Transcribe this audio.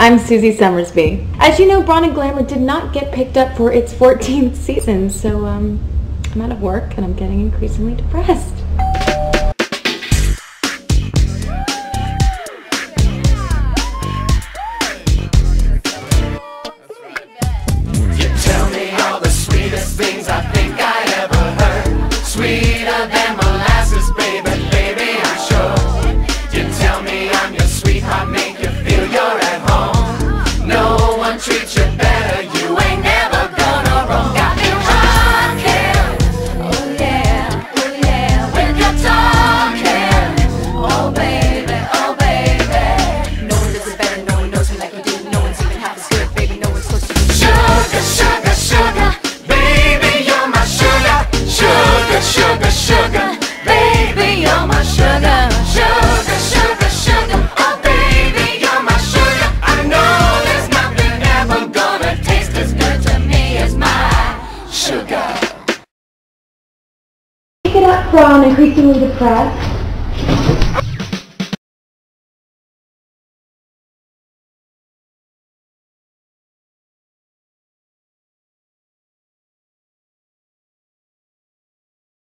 I'm Susie Summersby. As you know, Brawn and Glamour did not get picked up for its 14th season, so um, I'm out of work and I'm getting increasingly depressed. not Brown, increasingly depressed?